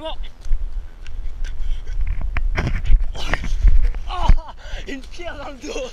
아이고 아, 인피아 강도.